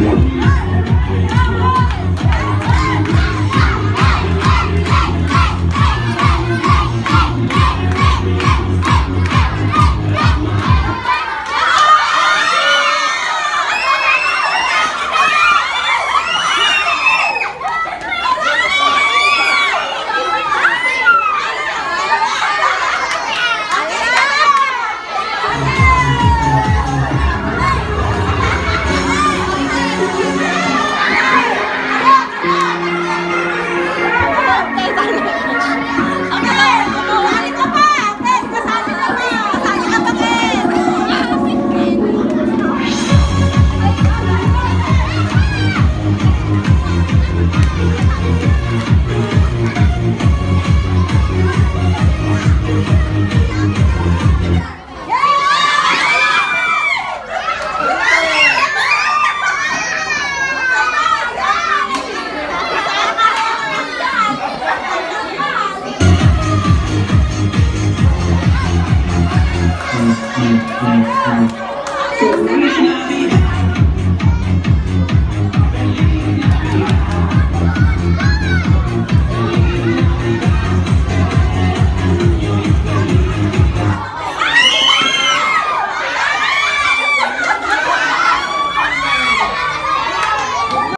One. Música